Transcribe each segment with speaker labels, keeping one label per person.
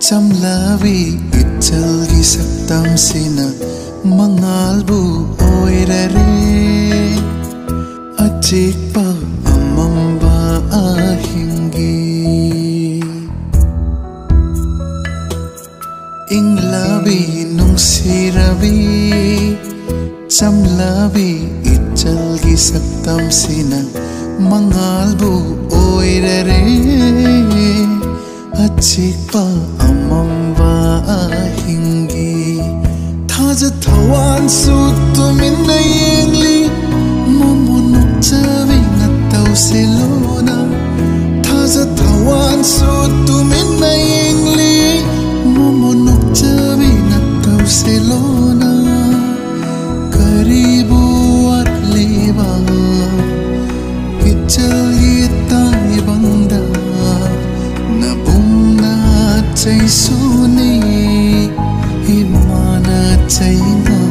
Speaker 1: Chamlavi Ichal gisaktam sina Mangalbu oirare Achikpa amamba ahingi. Inglabi nung sirabi Chamlavi Ichal gisaktam sina Mangalbu oirare ꯑꯆꯤꯛꯄ ꯑꯃꯝꯕ ꯑꯍꯤꯡꯒꯤ ꯊꯥꯖ ꯊꯋꯥꯟꯁꯨ ꯇꯨꯃꯤꯟꯅ ꯌꯦꯡꯂꯤ ꯃꯣꯃꯣ ꯅꯣꯛꯆꯕꯤꯅ ꯇꯧꯁꯤꯂꯣꯅ ꯊꯥꯖ ꯊꯋꯥꯟꯁꯨ ꯇꯨꯃꯤꯟꯅ ꯌꯦꯡꯂꯤ ꯃꯣꯃꯣ ꯅꯣꯛꯆꯕꯤꯅ ꯇꯧꯁꯤꯂꯣꯅ ꯀꯔꯤꯕꯨ ꯋꯥꯠꯂꯤꯕ ꯏꯆꯜꯒꯤ ใจสู้นี้อิมานาใจงา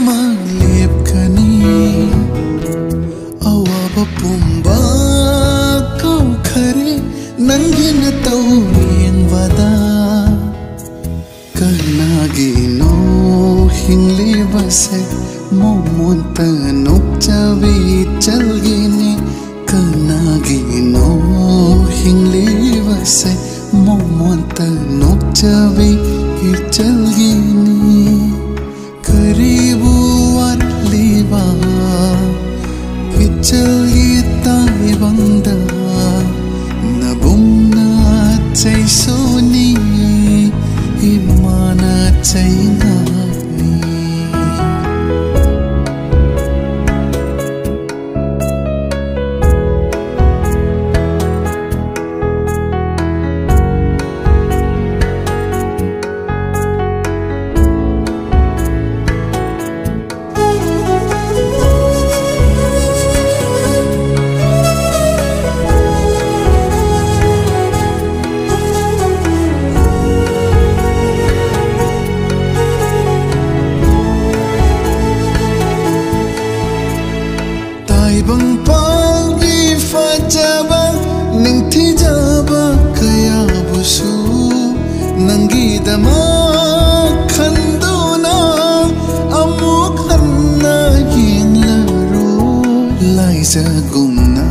Speaker 1: mang ತೌರಿಯನ್ವದ ಕಣ್ಣಾಗಿ ನೋ ಹಿಂಗ್ಲಿ ಬಸೆ ಮೊಮ್ಮಂತ ನೊಚ್ಚವಿ ಚಲ್ಗಿನಿ ಕಣ್ಣಾಗಿ ನೋ ಹಿಂಗ್ಲಿ ಬಸೆ ಮೊಮ್ಮಂತ ನೊಚ್ಚವಿ ಚಲ್ಗಿನಿ ಕರಿಬುವಲ್ಲಿ ಬಾ ಹಿಚ್ಚಲ್ಗಿ ತಾಯಿ ಬಂದ saying गुम्ना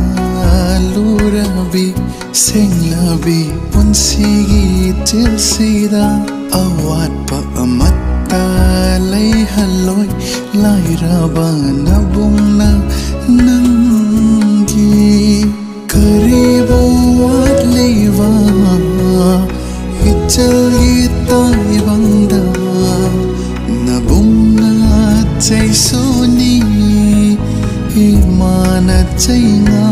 Speaker 1: लुरबी सेंगलबी पुंसीगी चिलसीदा अवाटपा अमत्ता लै हलोय लाइराबा नबुंना नंगी करीबो वाटलेवा हिचलगी ताइबंदा नबुंना चैसोनी मान चैना